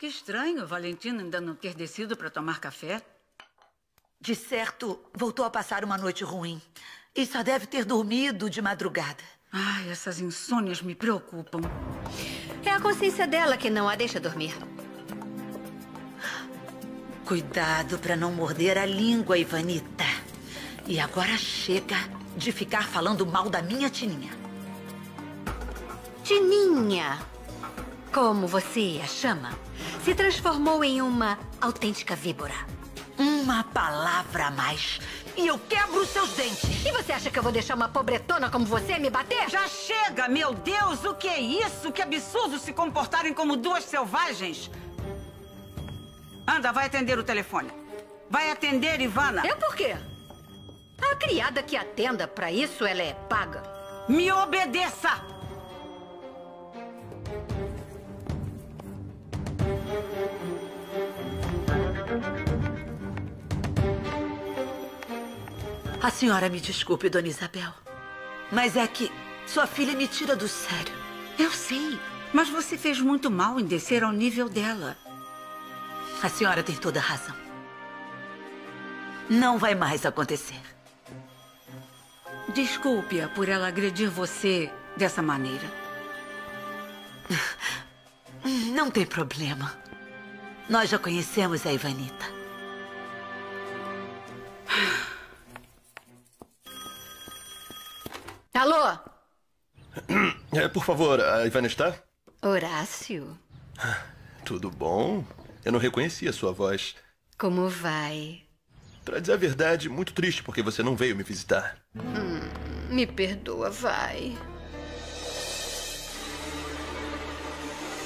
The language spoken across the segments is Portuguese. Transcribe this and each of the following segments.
Que estranho, Valentino ainda não ter descido para tomar café. De certo, voltou a passar uma noite ruim. E só deve ter dormido de madrugada. Ai, essas insônias me preocupam. É a consciência dela que não a deixa dormir. Cuidado para não morder a língua, Ivanita. E agora chega de ficar falando mal da minha Tininha. Tininha, como você a chama, se transformou em uma autêntica víbora. Uma palavra a mais e eu quebro seus dentes. E você acha que eu vou deixar uma pobretona como você me bater? Já chega, meu Deus! O que é isso? Que absurdo se comportarem como duas selvagens! Anda, vai atender o telefone. Vai atender, Ivana. Eu por quê? A criada que atenda, para isso ela é paga. Me obedeça! A senhora me desculpe, dona Isabel. Mas é que sua filha me tira do sério. Eu sei, mas você fez muito mal em descer ao nível dela. A senhora tem toda a razão. Não vai mais acontecer. Desculpe-a por ela agredir você dessa maneira. Não tem problema. Nós já conhecemos a Ivanita. Alô? É, por favor, a Ivana está? Horácio, Tudo bom? Eu não reconheci a sua voz. como vai? Pra dizer a verdade, muito triste porque você não veio me visitar. Me perdoa, vai.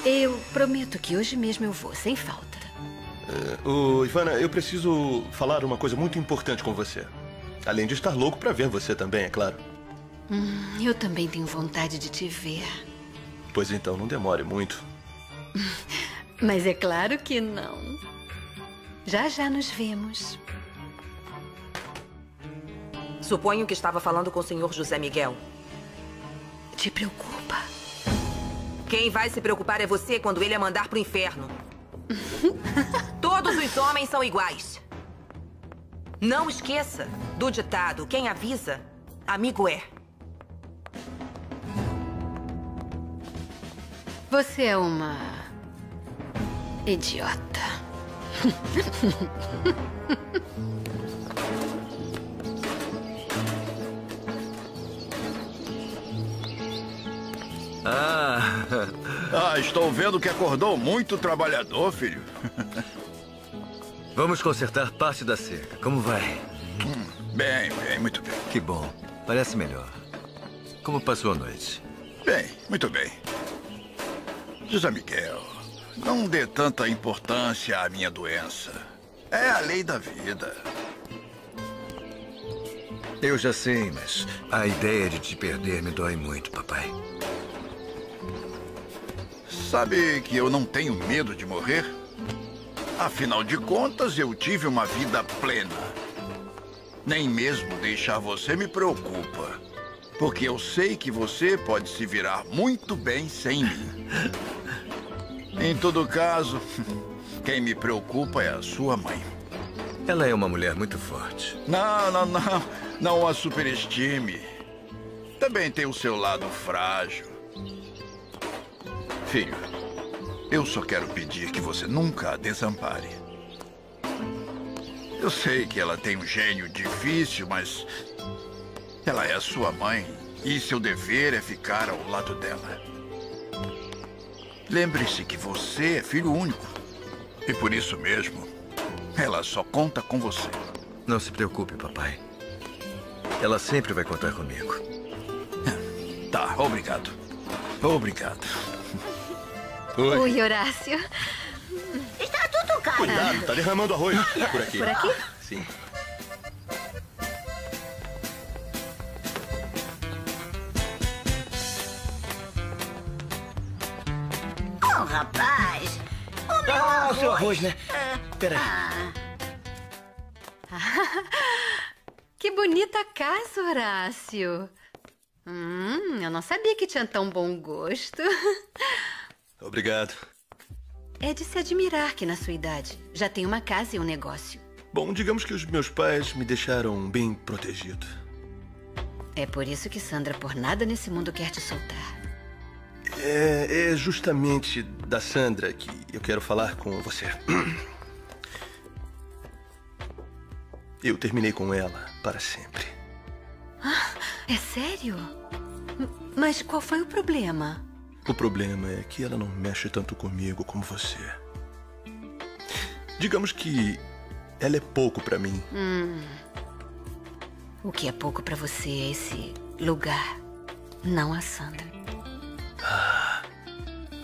Eu prometo que hoje mesmo eu vou, sem falta. Ô, Ivana, eu preciso falar uma coisa muito importante com você. Além de estar louco pra ver você também, é claro. Eu também tenho vontade de te ver. Pois então, não demore muito. Mas é claro que não. Já já nos vemos. Suponho que estava falando com o senhor José Miguel. Te preocupa? Quem vai se preocupar é você quando ele a mandar pro inferno. Todos os homens são iguais. Não esqueça do ditado: quem avisa, amigo é. Você é uma. idiota. Ah, Ah, estou vendo que acordou muito trabalhador, filho. vamos consertar parte da cerca. Como vai? Bem, bem, muito bem. Que bom. Parece melhor. Como passou a noite? Bem, muito bem. José Miguel, não dê tanta importância à minha doença. É a lei da vida. Eu já sei, mas a ideia de te perder me dói muito, papai. Sabe que eu não tenho medo de morrer? Afinal de contas, eu tive uma vida plena. Nem mesmo deixar você me preocupa. Porque eu sei que você pode se virar muito bem sem mim. Em todo caso, quem me preocupa é a sua mãe. Ela é uma mulher muito forte. Não, não, não. Não a superestime. Também tem o seu lado frágil. Filho, eu só quero pedir que você nunca a desampare. Eu sei que ela tem um gênio difícil, mas ela é a sua mãe e seu dever é ficar ao lado dela. Lembre-se que você é filho único. E por isso mesmo, ela só conta com você. Não se preocupe, papai. Ela sempre vai contar comigo. Tá, obrigado. Obrigado. Oi. Oi, Horácio. Está tudo caro. Cuidado, tá derramando arroz por aqui. Por aqui? Sim. O seu arroz. arroz, né? Peraí. Que bonita casa, Horácio. Hum, eu não sabia que tinha tão bom gosto. Obrigado. É de se admirar que, na sua idade, já tem uma casa e um negócio. Bom, digamos que os meus pais me deixaram bem protegido. É por isso que Sandra, por nada nesse mundo, quer te soltar. É, é justamente da Sandra que eu quero falar com você. Eu terminei com ela para sempre. É sério? Mas qual foi o problema? O problema é que ela não mexe tanto comigo como você. Digamos que ela é pouco pra mim. O que é pouco pra você é esse lugar, não a Sandra.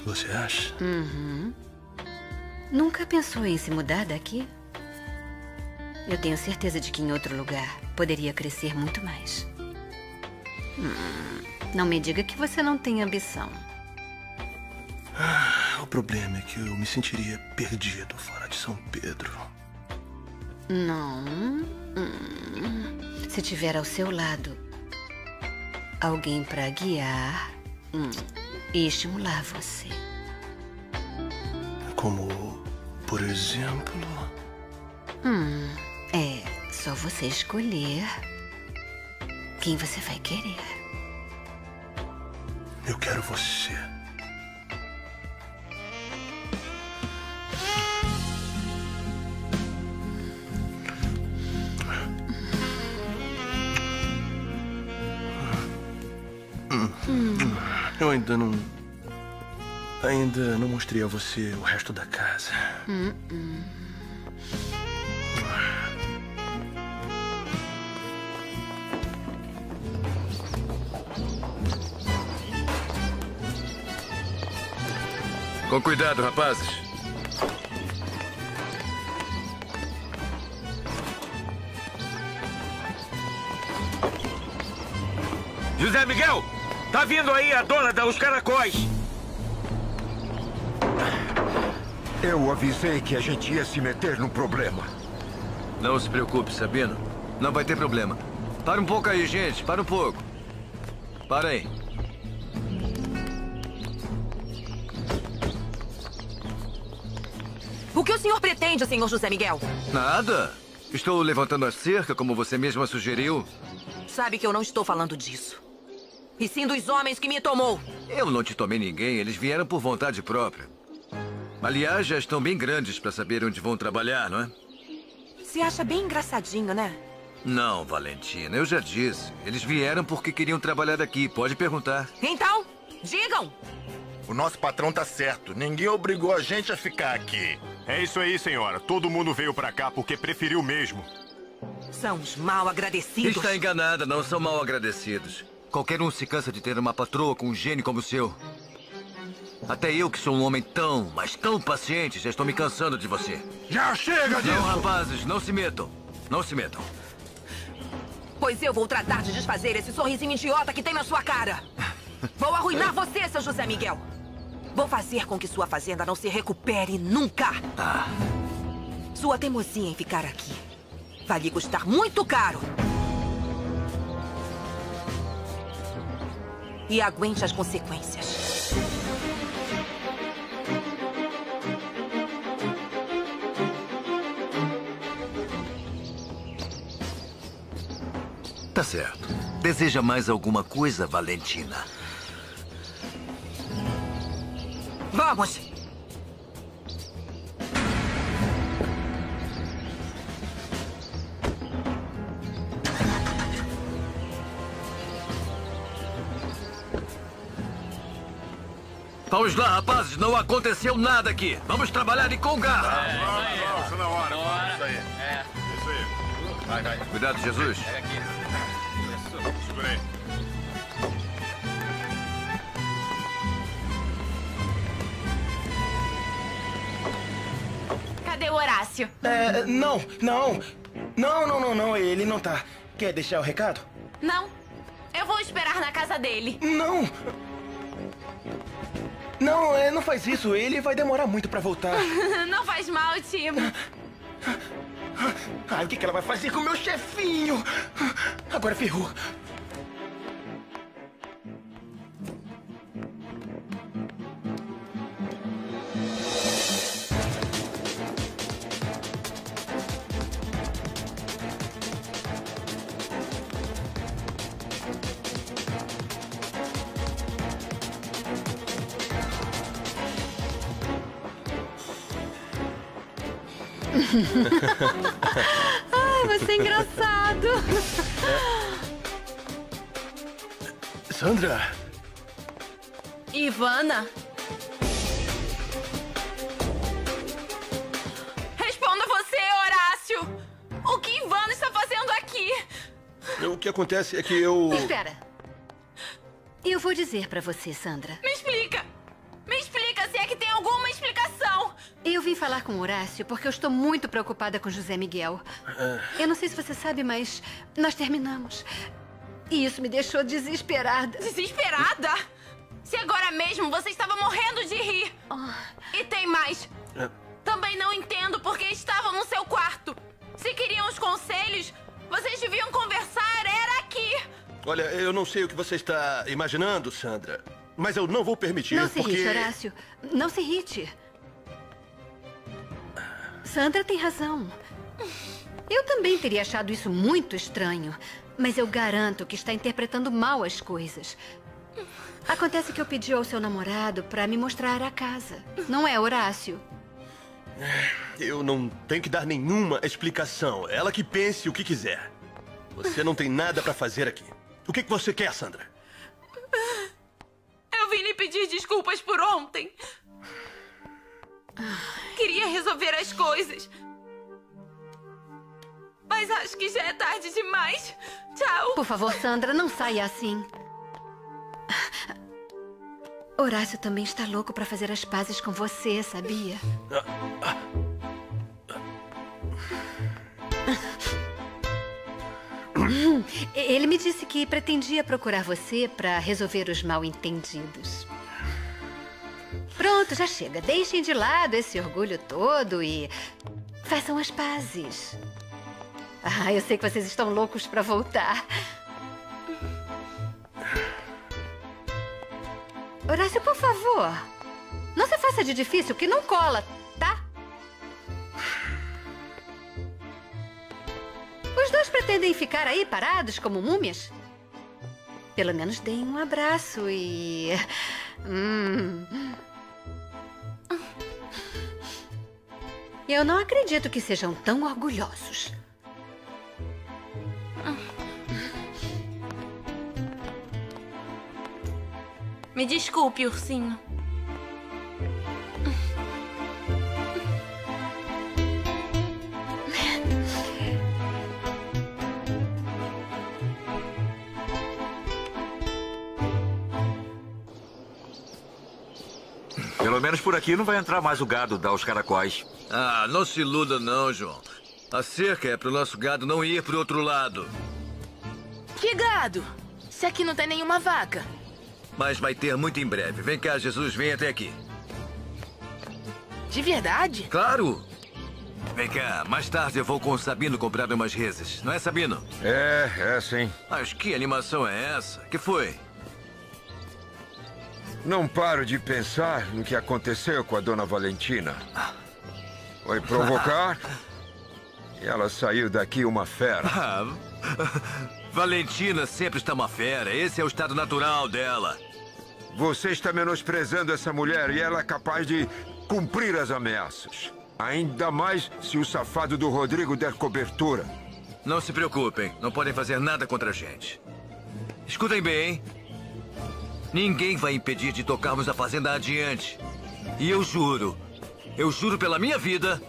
Você acha? Nunca pensou em se mudar daqui? Eu tenho certeza de que em outro lugar poderia crescer muito mais. Hum, não me diga que você não tem ambição. O problema é que eu me sentiria perdido fora de São Pedro. Não. Hum. Se tiver ao seu lado alguém pra guiar hum, e estimular você. Como, por exemplo. É só você escolher quem você vai querer. Eu quero você. Eu ainda não. Ainda não mostrei a você o resto da casa. Com cuidado, rapazes. José Miguel! Tá vindo aí a dona da Os Caracóis! Eu avisei que a gente ia se meter no problema. Não se preocupe, Sabino. Não vai ter problema. Para um pouco aí, gente. Para um pouco. Para aí. O que o senhor pretende, senhor José Miguel? Nada. Estou levantando a cerca, como você mesma sugeriu. Sabe que eu não estou falando disso. E sim dos homens que me tomou. Eu não te tomei ninguém. Eles vieram por vontade própria. Aliás, já estão bem grandes para saber onde vão trabalhar, não é? Se acha bem engraçadinho, né? Não, Valentina. Eu já disse. Eles vieram porque queriam trabalhar aqui. Pode perguntar. Então, digam! O nosso patrão tá certo. Ninguém obrigou a gente a ficar aqui. É isso aí, senhora. Todo mundo veio pra cá porque preferiu mesmo. São os mal agradecidos. Está enganada. Não são mal agradecidos. Qualquer um se cansa de ter uma patroa com um gênio como o seu. Até eu, que sou um homem tão, mas tão paciente, já estou me cansando de você. Já chega disso! Não, rapazes, não se metam. Não se metam. Pois eu vou tratar de desfazer esse sorrisinho idiota que tem na sua cara. Vou arruinar você, seu José Miguel. Vou fazer com que sua fazenda não se recupere nunca. Sua teimosia em ficar aqui vai lhe custar muito caro. E aguente as consequências. Tá certo. Deseja mais alguma coisa, Valentina? Vamos! Vamos lá, rapazes. Não aconteceu nada aqui. Vamos trabalhar e com garra. Vamos, tá na hora. Isso aí. É. Isso aí. Vai, vai. Cuidado, Jesus. Segura aí. Cadê o Horácio? É, não, não. Não, não, não, não. Ele não tá. Quer deixar o recado? Não. Eu vou esperar na casa dele. Não. Não, é, não faz isso. Ele vai demorar muito pra voltar. Não faz mal, Timo. Ai, o que, que ela vai fazer com o meu chefinho? Agora ferrou. Ai, você é engraçado. Sandra? Ivana? Responda você, Horácio! O que Ivana está fazendo aqui? O que acontece é que eu. Espera. Eu vou dizer pra você, Sandra. Me falar com o Horácio porque eu estou muito preocupada com José Miguel. Eu não sei se você sabe, mas nós terminamos. E isso me deixou desesperada. Desesperada? Se agora mesmo você estava morrendo de rir. E tem mais. Também não entendo porque estavam no seu quarto. Se queriam os conselhos, vocês deviam conversar, era aqui. Olha, eu não sei o que você está imaginando, Sandra. Mas eu não vou permitir, Não se porque... irrite, Horácio. Não se irrite. Sandra tem razão. Eu também teria achado isso muito estranho. Mas eu garanto que está interpretando mal as coisas. Acontece que eu pedi ao seu namorado para me mostrar a casa. Não é, Horácio? Eu não tenho que dar nenhuma explicação. Ela que pense o que quiser. Você não tem nada pra fazer aqui. O que, que você quer, Sandra? Eu vim lhe pedir desculpas por ontem. Queria resolver as coisas. Mas acho que já é tarde demais. Tchau. Por favor, Sandra, não saia assim. Horácio também está louco para fazer as pazes com você, sabia? Ele me disse que pretendia procurar você para resolver os mal-entendidos. Pronto, já chega. Deixem de lado esse orgulho todo e façam as pazes. Ah, eu sei que vocês estão loucos para voltar. Horácio, por favor. Não se faça de difícil, que não cola, tá? Os dois pretendem ficar aí parados como múmias? Pelo menos deem um abraço e. Hum. Eu não acredito que sejam tão orgulhosos. Me desculpe, ursinho. Pelo menos por aqui não vai entrar mais o gado dar os caracóis. Ah, não se iluda não, João. A cerca é pro nosso gado não ir pro outro lado. Que gado? Se aqui não tem nenhuma vaca. Mas vai ter muito em breve. Vem cá, Jesus, vem até aqui. De verdade? Claro! Vem cá, mais tarde eu vou com o Sabino comprar umas reses. Não é, Sabino? É, é sim. Mas que animação é essa? Que foi? Não paro de pensar no que aconteceu com a dona Valentina. Foi provocar e ela saiu daqui uma fera. Ah, Valentina sempre está uma fera. Esse é o estado natural dela. Você está menosprezando essa mulher e ela é capaz de cumprir as ameaças. Ainda mais se o safado do Rodrigo der cobertura. Não se preocupem, não podem fazer nada contra a gente. Escutem bem, hein? Ninguém vai impedir de tocarmos a fazenda adiante. E eu juro, eu juro pela minha vida,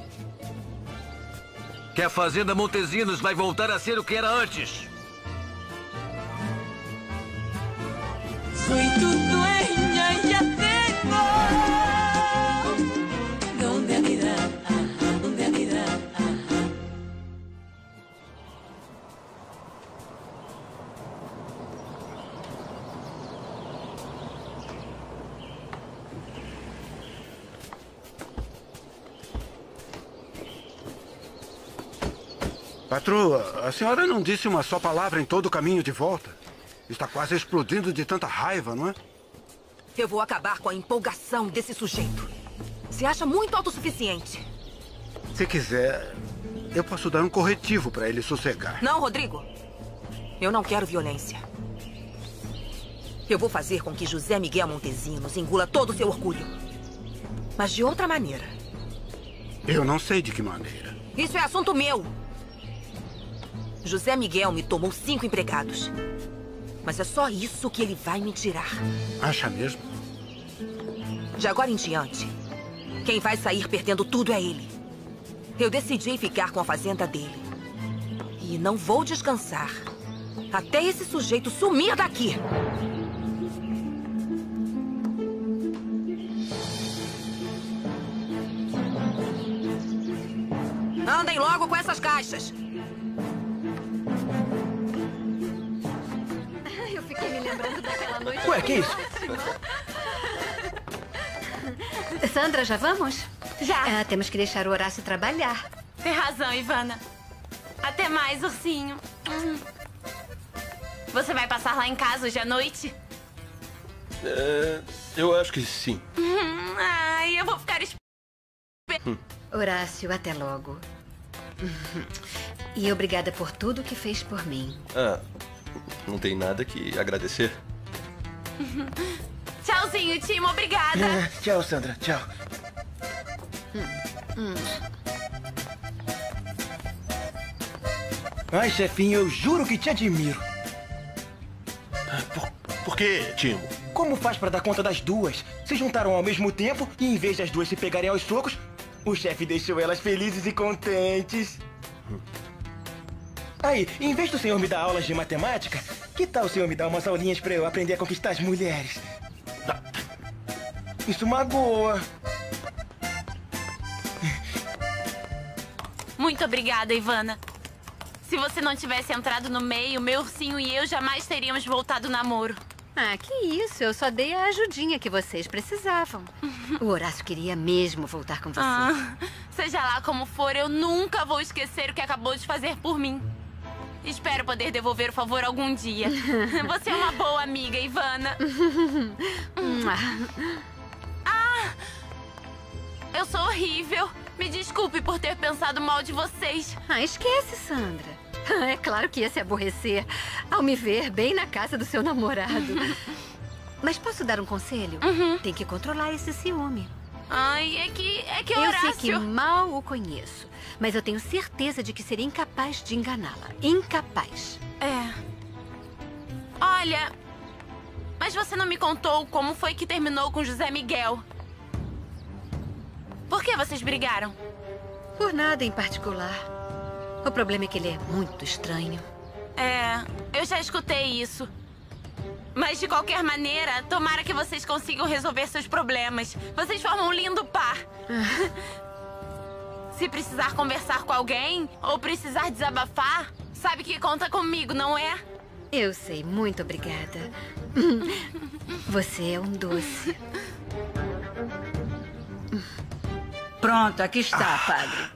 que a fazenda Montesinos vai voltar a ser o que era antes. Soy tu Patroa, a senhora não disse uma só palavra em todo o caminho de volta. Está quase explodindo de tanta raiva, não é? Eu vou acabar com a empolgação desse sujeito. Se acha muito autossuficiente. Se quiser, eu posso dar um corretivo para ele sossegar. Não, Rodrigo. Eu não quero violência. Eu vou fazer com que José Miguel Montesinos engula todo o seu orgulho. Mas de outra maneira. Eu não sei de que maneira. Isso é assunto meu. José Miguel me tomou cinco empregados. Mas é só isso que ele vai me tirar. Acha mesmo? De agora em diante, quem vai sair perdendo tudo é ele. Eu decidi ficar com a fazenda dele. E não vou descansar até esse sujeito sumir daqui. Andem logo com essas caixas. Que isso? Sandra, já vamos? Já. Ah, temos que deixar o Horácio trabalhar. Tem razão, Ivana. Até mais, ursinho. Hum. Você vai passar lá em casa hoje à noite? É, eu acho que sim. Hum, Ai, eu vou ficar esperando. Horácio, até logo. E obrigada por tudo que fez por mim. Ah, não tem nada que agradecer. Tchauzinho, Timo. Obrigada. É, tchau, Sandra. Tchau. Ai, chefinho, eu juro que te admiro. Por quê, Timo? Como faz pra dar conta das duas? Se juntaram ao mesmo tempo e em vez das duas se pegarem aos socos, o chefe deixou elas felizes e contentes. Aí, em vez do senhor me dar aulas de matemática, que tal o senhor me dar umas aulinhas pra eu aprender a conquistar as mulheres? Isso magoa. Muito obrigada, Ivana. Se você não tivesse entrado no meio, meu ursinho e eu jamais teríamos voltado ao namoro. Ah, que isso. Eu só dei a ajudinha que vocês precisavam. O Horácio queria mesmo voltar com você. Ah, seja lá como for, eu nunca vou esquecer o que acabou de fazer por mim. Espero poder devolver o favor algum dia. Você é uma boa amiga, Ivana. Ah! Eu sou horrível. Me desculpe por ter pensado mal de vocês. Ah, esquece, Sandra. É claro que ia se aborrecer ao me ver bem na casa do seu namorado. Mas posso dar um conselho? Tem que controlar esse ciúme. Ai, é que é que Eu Horácio... sei que mal o conheço, mas eu tenho certeza de que seria incapaz de enganá-la. Incapaz. É. Olha, mas você não me contou como foi que terminou com José Miguel. Por que vocês brigaram? Por nada em particular. O problema é que ele é muito estranho. É, eu já escutei isso. Mas de qualquer maneira, tomara que vocês consigam resolver seus problemas. Vocês formam um lindo par. Se precisar conversar com alguém ou precisar desabafar, sabe que conta comigo, não é? Eu sei, muito obrigada. Você é um doce. Pronto, aqui está, padre.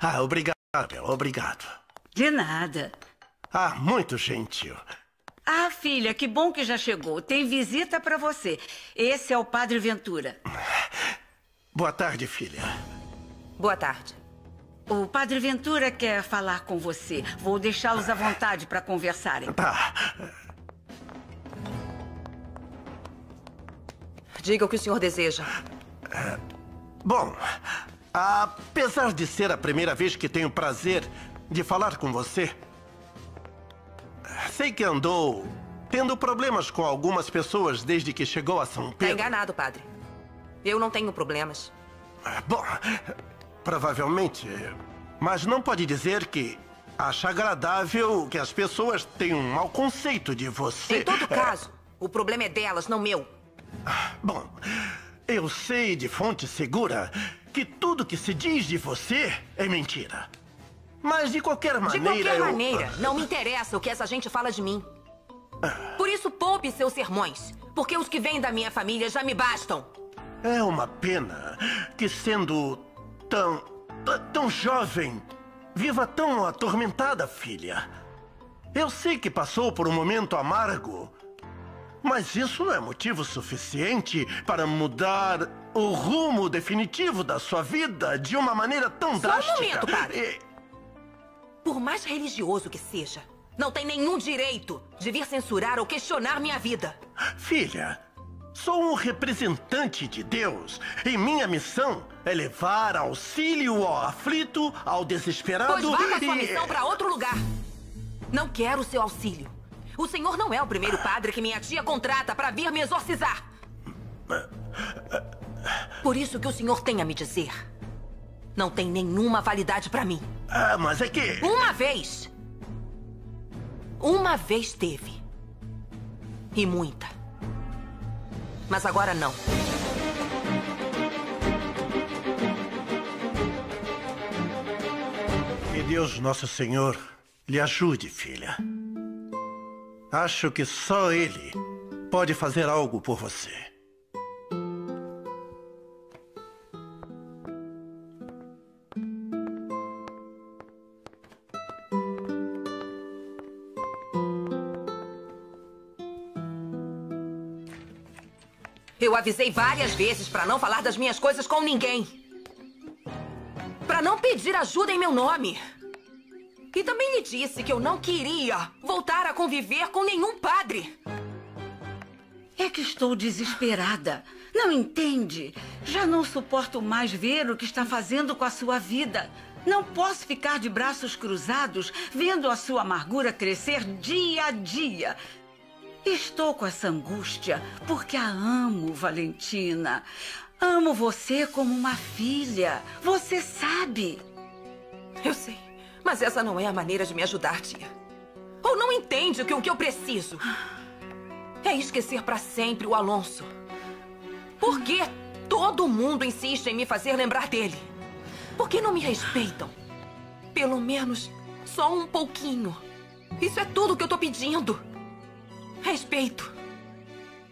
Ah, obrigado, Bela, obrigado. De nada. Ah, muito gentil. Ah, filha, que bom que já chegou. Tem visita para você. Esse é o padre Ventura. Boa tarde, filha. Boa tarde. O padre Ventura quer falar com você. Vou deixá-los à vontade para conversarem. Tá. Diga o que o senhor deseja. Bom, apesar de ser a primeira vez que tenho o prazer de falar com você, sei que andou tendo problemas com algumas pessoas desde que chegou a São Tá Pedro. enganado, padre. Eu não tenho problemas. Bom, provavelmente. Mas não pode dizer que acha agradável que as pessoas tenham um mau conceito de você. Em todo caso, o problema é delas, não meu. Bom, eu sei de fonte segura que tudo que se diz de você é mentira. Mas de qualquer De maneira. qualquer eu- maneira, não me interessa o que essa gente fala de mim. Por isso, poupe seus sermões. Porque os que vêm da minha família já me bastam. É uma pena que, sendo tão. tão jovem, viva tão atormentada, filha. Eu sei que passou por um momento amargo, mas isso não é motivo suficiente para mudar o rumo definitivo da sua vida de uma maneira tão Só um drástica. momento, padre. Por mais religioso que seja, não tem nenhum direito de vir censurar ou questionar minha vida. Filha, Sou um representante de Deus e minha missão é levar auxílio ao aflito, ao desesperado Pois vá com a sua missão pra outro lugar. Não quero seu auxílio. O senhor não é o primeiro padre que minha tia contrata pra vir me exorcizar. Por isso que o senhor tem a me dizer. Não tem nenhuma validade pra mim. Ah, mas é que... Uma vez. Uma vez teve. E muita. Mas agora não. Deus Nosso Senhor lhe ajude, filha. Acho que só Ele pode fazer algo por você. Eu avisei várias vezes pra não falar das minhas coisas com ninguém. Pra não pedir ajuda em meu nome. Disse que eu não queria voltar a conviver com nenhum padre. É que estou desesperada. Não entende? Já não suporto mais ver o que está fazendo com a sua vida. Não posso ficar de braços cruzados vendo a sua amargura crescer dia a dia. Estou com essa angústia porque a amo, Valentina. Amo você como uma filha. Você sabe. Eu sei. Mas essa não é a maneira de me ajudar, tia. Ou não entende que o que eu preciso é esquecer para sempre o Alonso. Por que todo mundo insiste em me fazer lembrar dele? Por que não me respeitam? Pelo menos só um pouquinho. Isso é tudo que eu tô pedindo. Respeito.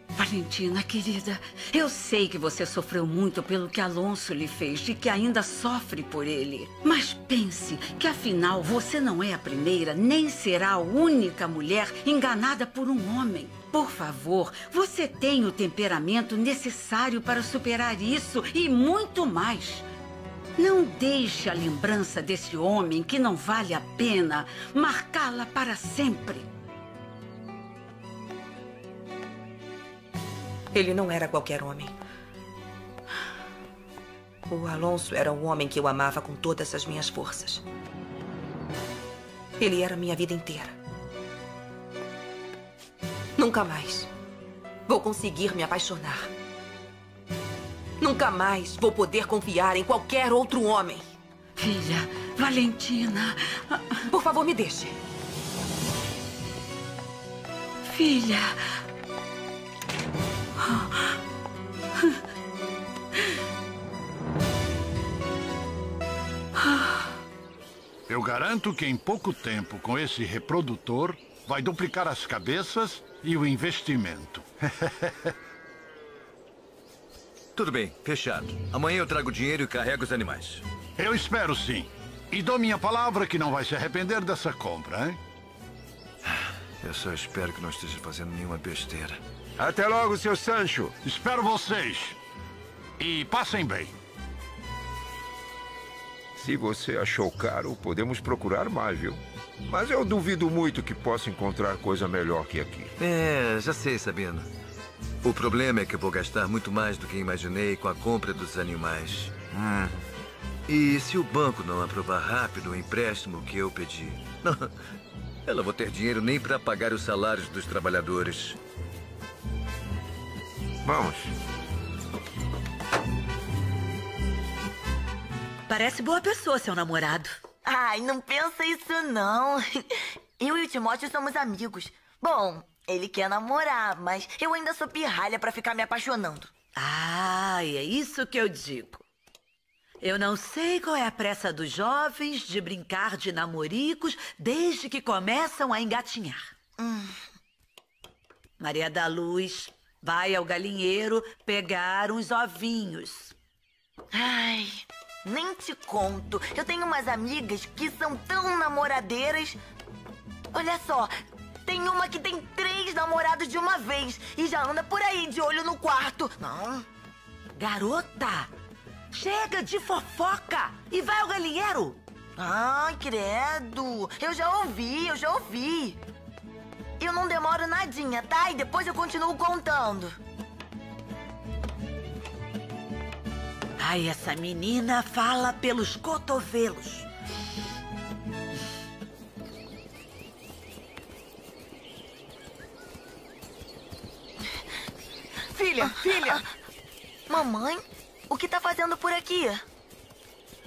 Valentina, querida, eu sei que você sofreu muito pelo que Alonso lhe fez e que ainda sofre por ele. Mas pense que afinal você não é a primeira nem será a única mulher enganada por um homem. Por favor, você tem o temperamento necessário para superar isso e muito mais. Não deixe a lembrança desse homem que não vale a pena marcá-la para sempre. Ele não era qualquer homem. O Alonso era o homem que eu amava com todas as minhas forças. Ele era minha vida inteira. Nunca mais vou conseguir me apaixonar. Nunca mais vou poder confiar em qualquer outro homem. Filha, Valentina. Por favor, me deixe. Filha. Eu garanto que em pouco tempo, com esse reprodutor, vai duplicar as cabeças e o investimento. Tudo bem, fechado. Amanhã eu trago dinheiro e carrego os animais. Eu espero sim. E dou minha palavra que não vai se arrepender dessa compra, hein? Eu só espero que não esteja fazendo nenhuma besteira. Até logo, seu Sancho. Espero vocês. E passem bem. Se você achou caro, podemos procurar mais, viu? Mas eu duvido muito que possa encontrar coisa melhor que aqui. É, já sei, Sabino. O problema é que eu vou gastar muito mais do que imaginei com a compra dos animais. Hum. E se o banco não aprovar rápido o empréstimo que eu pedi? Não, eu não vou ter dinheiro nem para pagar os salários dos trabalhadores. Vamos. Parece boa pessoa, seu namorado. Ai, não pensa isso não. Eu e o Timóteo somos amigos. Bom, ele quer namorar, mas eu ainda sou pirralha pra ficar me apaixonando. Ah, é isso que eu digo. Eu não sei qual é a pressa dos jovens de brincar de namoricos desde que começam a engatinhar. Hum. Maria da Luz, vai ao galinheiro pegar uns ovinhos. Ai, nem te conto. Eu tenho umas amigas que são tão namoradeiras. Olha só, tem uma que tem três namorados de uma vez e já anda por aí de olho no quarto. Não. Garota, chega de fofoca e vai ao galinheiro. Ai, credo. Eu já ouvi, eu já ouvi. Eu não demoro nadinha, tá? E depois eu continuo contando. Ai, essa menina fala pelos cotovelos. Filha, ah, filha! Ah, ah. Mamãe, o que tá fazendo por aqui?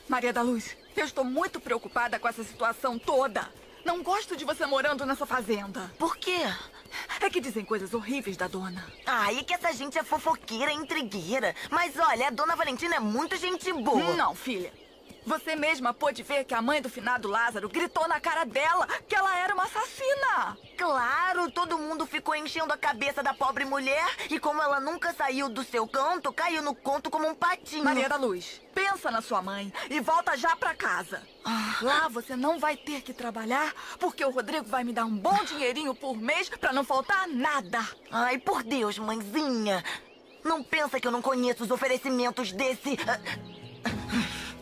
Maria da Luz, eu estou muito preocupada com essa situação toda. Não gosto de você morando nessa fazenda. Por quê? É que dizem coisas horríveis da dona. Ah, e que essa gente é fofoqueira, intrigueira. Mas olha, a dona Valentina é muito gente boa. Não, filha. Você mesma pôde ver que a mãe do finado Lázaro gritou na cara dela que ela era uma assassina. Claro, todo mundo ficou enchendo a cabeça da pobre mulher e como ela nunca saiu do seu canto, caiu no conto como um patinho. Maria da Luz, pensa na sua mãe e volta já pra casa. Lá você não vai ter que trabalhar porque o Rodrigo vai me dar um bom dinheirinho por mês pra não faltar nada. Ai, por Deus, mãezinha. Não pensa que eu não conheço os oferecimentos desse...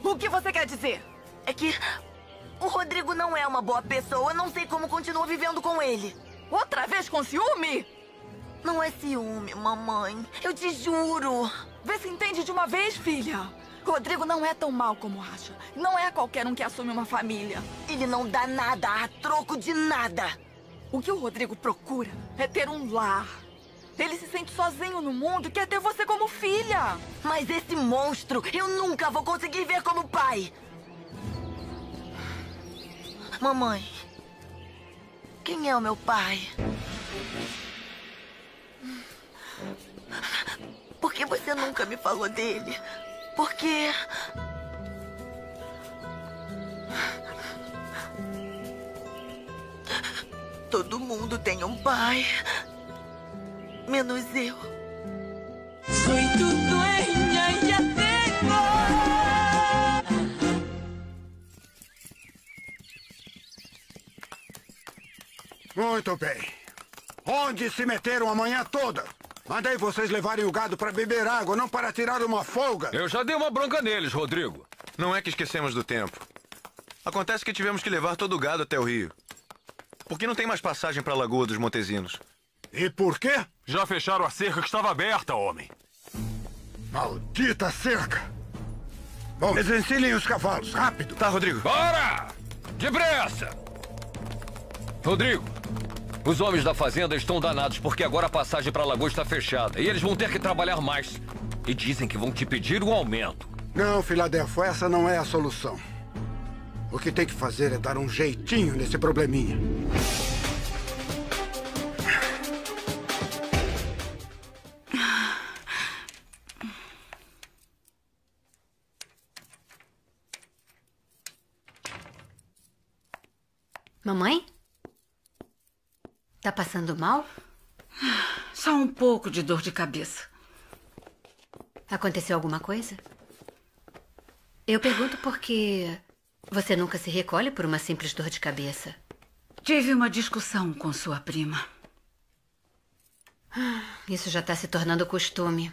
O que você quer dizer? É que o Rodrigo não é uma boa pessoa. Não sei como continua vivendo com ele. Outra vez com ciúme? Não é ciúme, mamãe. Eu te juro. Vê se entende de uma vez, filha. Rodrigo não é tão mal como acha. Não é qualquer um que assume uma família. Ele não dá nada a troco de nada. O que o Rodrigo procura é ter um lar. Ele se sente sozinho no mundo e quer ter você como filha. Mas esse monstro eu nunca vou conseguir ver como pai. Mamãe, quem é o meu pai? Por que você nunca me falou dele? Por quê? Todo mundo tem um pai. Menos eu. Soy tu dueña y ya tengo. Muito bem. Onde se meteram a manhã toda? Mandei vocês levarem o gado para beber água, não para tirar uma folga. Eu já dei uma bronca neles, Rodrigo. Não é que esquecemos do tempo. Acontece que tivemos que levar todo o gado até o rio. Porque não tem mais passagem para a Lagoa dos Montesinos. E por quê? Já fecharam a cerca que estava aberta, homem. Maldita cerca! Bom, desencilhem os cavalos, rápido. Tá, Rodrigo. Bora! Depressa! Rodrigo, os homens da fazenda estão danados porque agora a passagem para a lagoa está fechada e eles vão ter que trabalhar mais. E dizem que vão te pedir um aumento. Não, Filadélfia, essa não é a solução. O que tem que fazer é dar um jeitinho nesse probleminha. Mamãe? Tá passando mal? Só um pouco de dor de cabeça. Aconteceu alguma coisa? Eu pergunto porque você nunca se recolhe por uma simples dor de cabeça. Tive uma discussão com sua prima. Isso já está se tornando costume.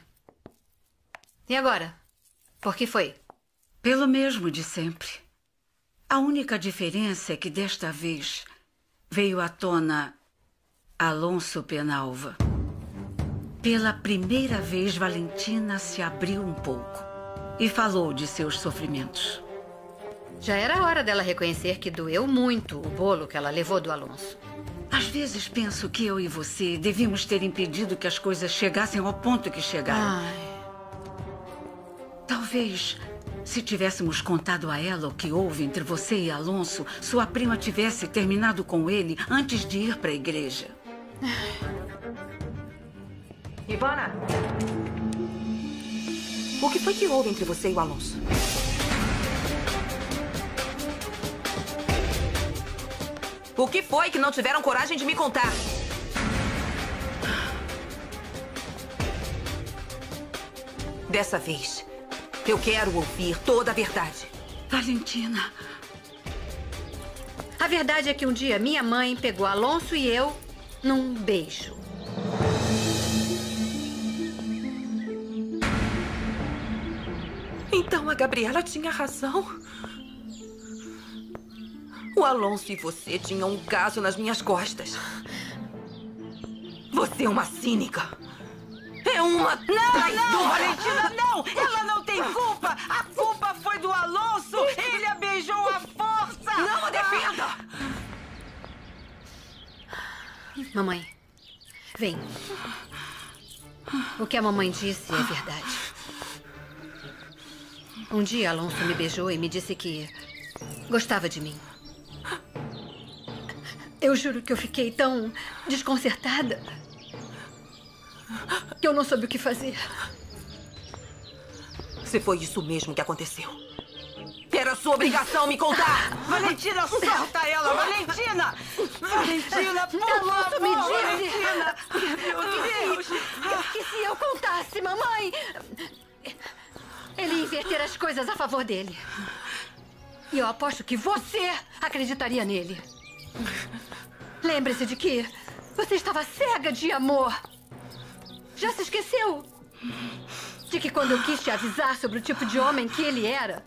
E agora? Por que foi? Pelo mesmo de sempre. A única diferença é que desta vez veio à tona Alonso Penalva. Pela primeira vez, Valentina se abriu um pouco e falou de seus sofrimentos. Já era hora dela reconhecer que doeu muito o bolo que ela levou do Alonso. Às vezes penso que eu e você devíamos ter impedido que as coisas chegassem ao ponto que chegaram. Talvez, se tivéssemos contado a ela o que houve entre você e Alonso, sua prima tivesse terminado com ele antes de ir para a igreja. Ivana! O que foi que houve entre você e o Alonso? O que foi que não tiveram coragem de me contar? Dessa vez, eu quero ouvir toda a verdade. Valentina. A verdade é que um dia minha mãe pegou Alonso e eu num beijo. Então a Gabriela tinha razão. O Alonso e você tinham um caso nas minhas costas. Você é uma cínica uma. Não, não, Valentina, não! Ela não tem culpa! A culpa foi do Alonso! Ele a beijou à força! Não a defenda! Mamãe, vem. O que a mamãe disse é verdade. Um dia Alonso me beijou e me disse que gostava de mim. Eu juro que eu fiquei tão desconcertada que eu não soube o que fazer. Se foi isso mesmo que aconteceu. Era sua obrigação me contar! Valentina, solta ela! Valentina! Valentina, por me favor, disse Valentina! Meu Deus! Que se eu contasse, mamãe, ele ia inverter as coisas a favor dele. E eu aposto que você acreditaria nele. Lembre-se de que você estava cega de amor. Já se esqueceu? De que quando eu quis te avisar sobre o tipo de homem que ele era,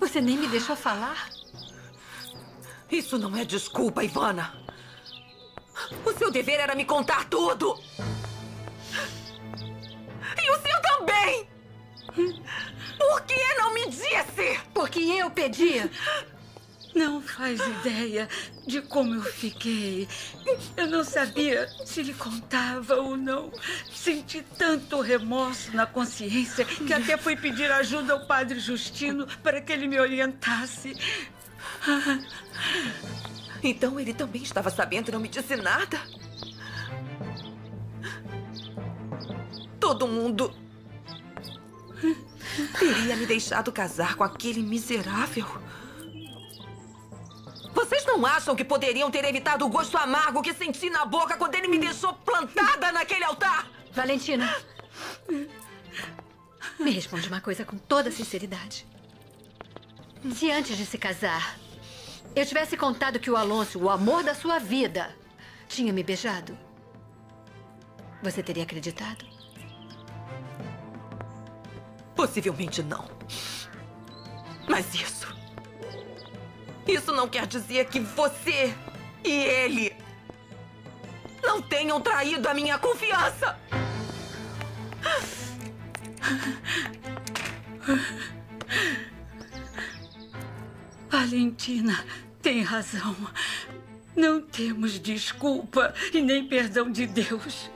você nem me deixou falar? Isso não é desculpa, Ivana. O seu dever era me contar tudo. E o seu também. Por que não me disse? Porque eu pedi. Não faz ideia de como eu fiquei. Eu não sabia se lhe contava ou não. Senti tanto remorso na consciência que até fui pedir ajuda ao padre Justino para que ele me orientasse. Então ele também estava sabendo e não me disse nada? Todo mundo teria me deixado casar com aquele miserável. Vocês não acham que poderiam ter evitado o gosto amargo que senti na boca quando ele me deixou plantada naquele altar? Valentina, me responde uma coisa com toda sinceridade. Se antes de se casar, eu tivesse contado que o Alonso, o amor da sua vida, tinha me beijado, você teria acreditado? Possivelmente não. Mas isso. Isso não quer dizer que você e ele não tenham traído a minha confiança. Valentina tem razão. Não temos desculpa e nem perdão de Deus.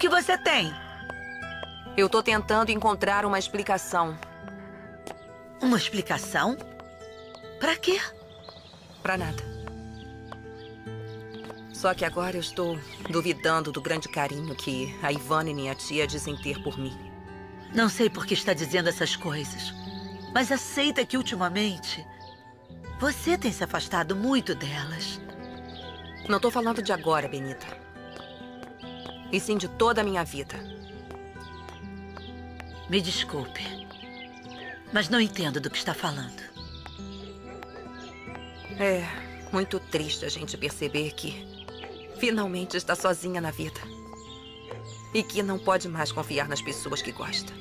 Que você tem? Eu tô tentando encontrar uma explicação. Uma explicação? Pra quê? Pra nada. Só que agora eu estou duvidando do grande carinho que a Ivana e minha tia dizem ter por mim. Não sei por que está dizendo essas coisas, mas aceita que ultimamente você tem se afastado muito delas. Não tô falando de agora, Benita. E sim de toda a minha vida. Me desculpe, mas não entendo do que está falando. É muito triste a gente perceber que finalmente está sozinha na vida. E que não pode mais confiar nas pessoas que gosta.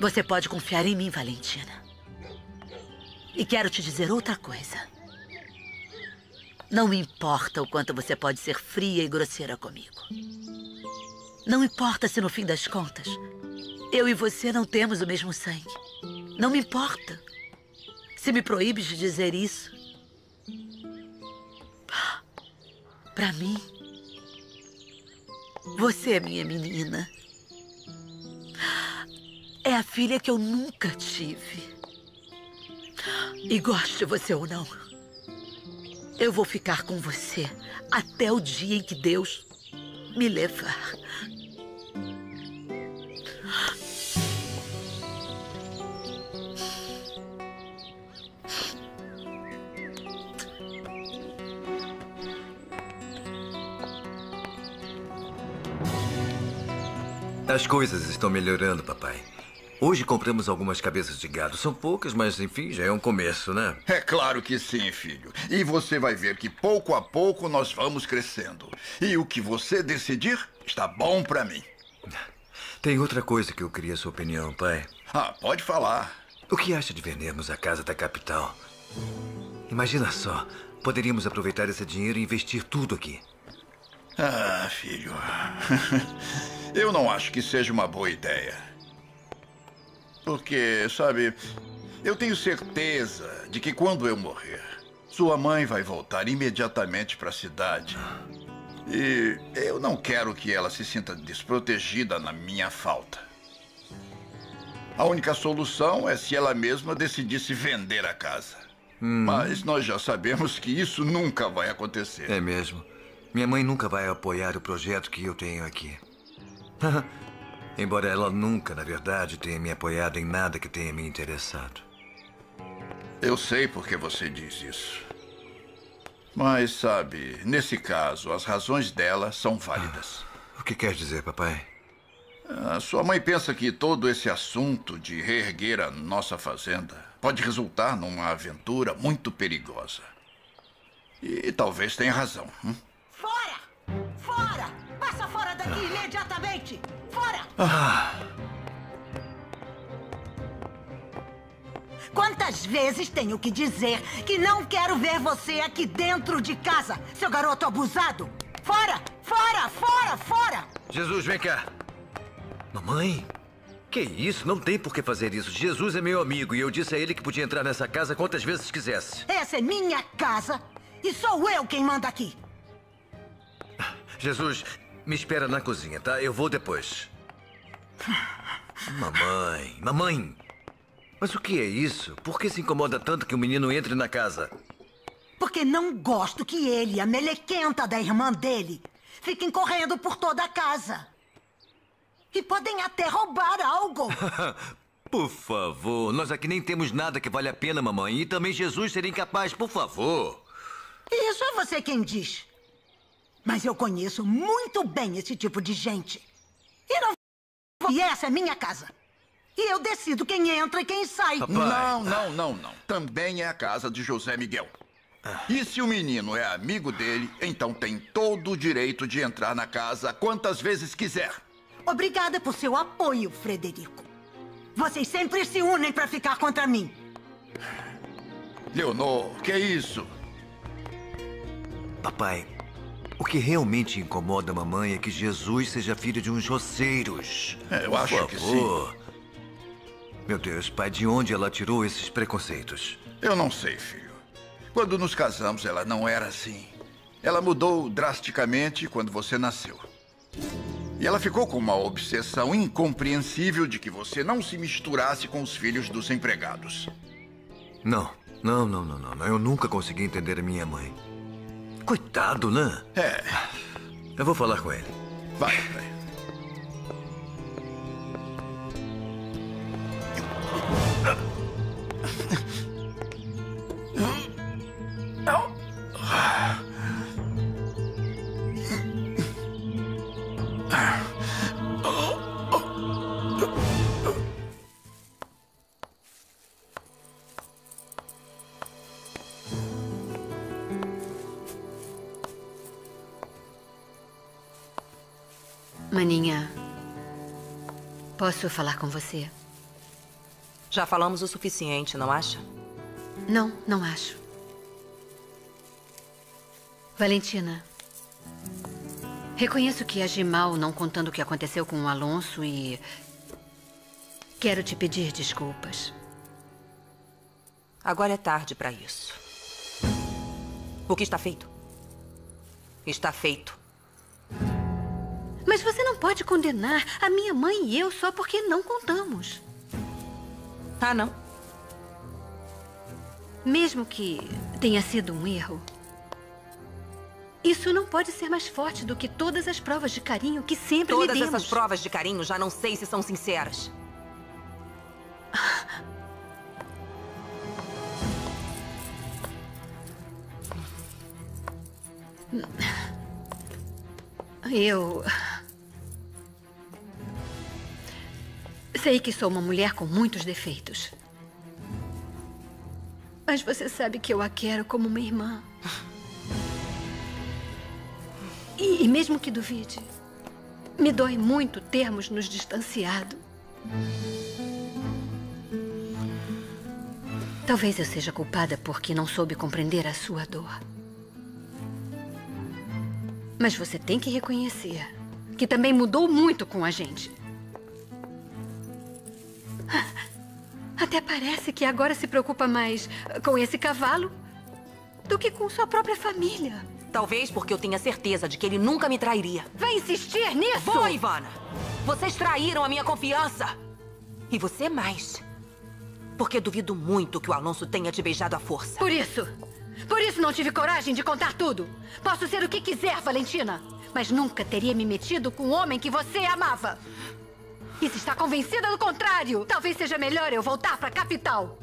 Você pode confiar em mim, Valentina. E quero te dizer outra coisa. Não me importa o quanto você pode ser fria e grosseira comigo. Não importa se no fim das contas eu e você não temos o mesmo sangue. Não me importa. Se me proíbes de dizer isso. Para mim, você é minha menina. É a filha que eu nunca tive. E goste você ou não, eu vou ficar com você até o dia em que Deus me levar. As coisas estão melhorando, papai. Hoje compramos algumas cabeças de gado. São poucas, mas enfim, já é um começo, né? É claro que sim, filho. E você vai ver que pouco a pouco nós vamos crescendo. E o que você decidir está bom para mim. Tem outra coisa que eu queria sua opinião, pai. Ah, pode falar. O que acha de vendermos a casa da capital? Imagina só, poderíamos aproveitar esse dinheiro e investir tudo aqui. Ah, filho. Eu não acho que seja uma boa ideia. Porque, sabe, eu tenho certeza de que quando eu morrer, sua mãe vai voltar imediatamente para a cidade. E eu não quero que ela se sinta desprotegida na minha falta. A única solução é se ela mesma decidisse vender a casa. Mas nós já sabemos que isso nunca vai acontecer. É mesmo. Minha mãe nunca vai apoiar o projeto que eu tenho aqui. Embora ela nunca, na verdade, tenha me apoiado em nada que tenha me interessado. Eu sei por que você diz isso. Mas, sabe, nesse caso, as razões dela são válidas. O que quer dizer, papai? A sua mãe pensa que todo esse assunto de reerguer a nossa fazenda pode resultar numa aventura muito perigosa. E talvez tenha razão. hum? Fora! Fora! Passa fora daqui imediatamente! Fora! Ah, Quantas vezes tenho que dizer que não quero ver você aqui dentro de casa, seu garoto abusado? Fora! Fora! Fora! Fora! Jesus, vem cá. Mamãe? Que isso? Não tem por que fazer isso. Jesus é meu amigo e eu disse a ele que podia entrar nessa casa quantas vezes quisesse. Essa é minha casa e sou eu quem manda aqui. Jesus, me espera na cozinha, tá? Eu vou depois. Mamãe, mamãe. Mas o que é isso? Por que se incomoda tanto que o menino entre na casa? Porque não gosto que ele e a melequenta da irmã dele fiquem correndo por toda a casa. E podem até roubar algo. por favor, nós aqui nem temos nada que vale a pena, mamãe. E também Jesus seria incapaz, por favor. Isso é você quem diz. Mas eu conheço muito bem esse tipo de gente. E não. E essa é minha casa. E eu decido quem entra e quem sai. Não, não, não, não. Também é a casa de José Miguel. E se o menino é amigo dele, então tem todo o direito de entrar na casa quantas vezes quiser. Obrigada por seu apoio, Frederico. Vocês sempre se unem para ficar contra mim. Leonor, que é isso? Papai, o que realmente incomoda a mamãe é que Jesus seja filho de uns roceiros. É, eu Por acho que favor. Meu Deus, pai, de onde ela tirou esses preconceitos? Eu não sei, filho. Quando nos casamos, ela não era assim. Ela mudou drasticamente quando você nasceu. E ela ficou com uma obsessão incompreensível de que você não se misturasse com os filhos dos empregados. Não, não, não, não, não. Eu nunca consegui entender a minha mãe. Coitado, né? É. Eu vou falar com ele. Vai, vai. Maninha, posso falar com você? Já falamos o suficiente, não acha? Não, não acho. Valentina, reconheço que agi mal não contando o que aconteceu com o Alonso e. Quero te pedir desculpas. Agora é tarde para isso. O que está feito? Está feito. Mas você não pode condenar a minha mãe e eu só porque não contamos. Ah, não? Mesmo que tenha sido um erro, isso não pode ser mais forte do que todas as provas de carinho que sempre Todas lhe demos. essas provas de carinho já não sei se são sinceras. Eu. Sei que sou uma mulher com muitos defeitos. Mas você sabe que eu a quero como uma irmã. E, e mesmo que duvide, me dói muito termos nos distanciado. Talvez eu seja culpada porque não soube compreender a sua dor. Mas você tem que reconhecer que também mudou muito com a gente. Até parece que agora se preocupa mais com esse cavalo do que com sua própria família. Talvez porque eu tenha certeza de que ele nunca me trairia. Vai insistir nisso? Vou, Ivana! Vocês traíram a minha confiança. E você mais. Porque duvido muito que o Alonso tenha te beijado à força. Por isso. Por isso não tive coragem de contar tudo. Posso ser o que quiser, Valentina. Mas nunca teria me metido com o homem que você amava. E se está convencida do contrário, talvez seja melhor eu voltar para a capital.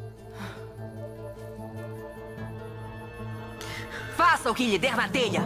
Faça o que lhe der na telha.